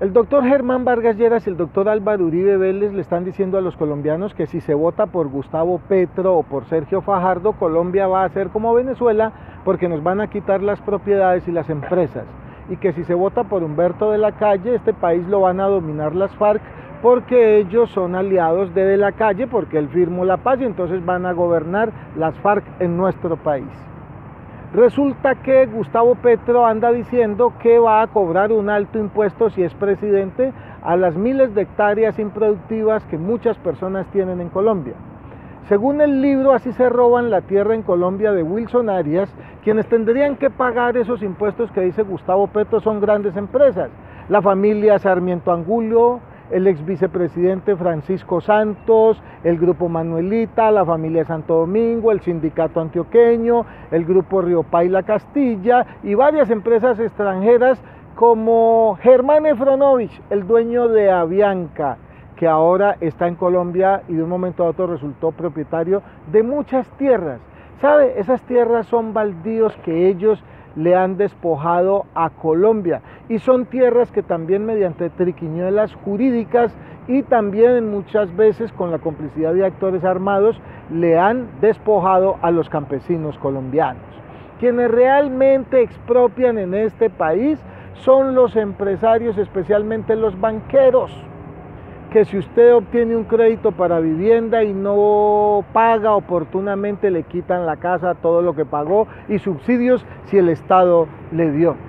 El doctor Germán Vargas Lleras y el doctor Álvaro Uribe Vélez le están diciendo a los colombianos que si se vota por Gustavo Petro o por Sergio Fajardo, Colombia va a ser como Venezuela porque nos van a quitar las propiedades y las empresas. Y que si se vota por Humberto de la Calle, este país lo van a dominar las FARC porque ellos son aliados de de la Calle, porque él firmó la paz y entonces van a gobernar las FARC en nuestro país. Resulta que Gustavo Petro anda diciendo que va a cobrar un alto impuesto si es presidente a las miles de hectáreas improductivas que muchas personas tienen en Colombia. Según el libro Así se roban la tierra en Colombia de Wilson Arias, quienes tendrían que pagar esos impuestos que dice Gustavo Petro son grandes empresas. La familia Sarmiento Angulio, el ex vicepresidente Francisco Santos, el grupo Manuelita, la familia Santo Domingo, el sindicato antioqueño, el grupo Río Paila Castilla y varias empresas extranjeras como Germán Efronovich, el dueño de Avianca, que ahora está en Colombia y de un momento a otro resultó propietario de muchas tierras. ¿Sabe? Esas tierras son baldíos que ellos le han despojado a Colombia y son tierras que también mediante triquiñuelas jurídicas y también muchas veces con la complicidad de actores armados le han despojado a los campesinos colombianos. Quienes realmente expropian en este país son los empresarios, especialmente los banqueros que si usted obtiene un crédito para vivienda y no paga oportunamente, le quitan la casa, todo lo que pagó y subsidios si el Estado le dio.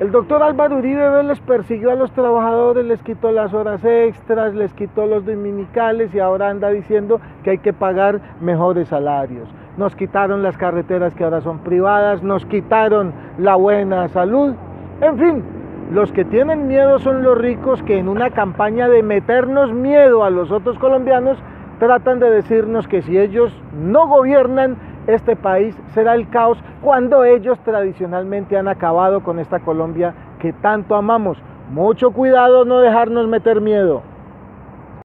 El doctor Álvaro Uribe Vélez persiguió a los trabajadores, les quitó las horas extras, les quitó los dominicales y ahora anda diciendo que hay que pagar mejores salarios. Nos quitaron las carreteras que ahora son privadas, nos quitaron la buena salud. En fin, los que tienen miedo son los ricos que en una campaña de meternos miedo a los otros colombianos tratan de decirnos que si ellos no gobiernan, este país será el caos cuando ellos tradicionalmente han acabado con esta Colombia que tanto amamos. Mucho cuidado no dejarnos meter miedo.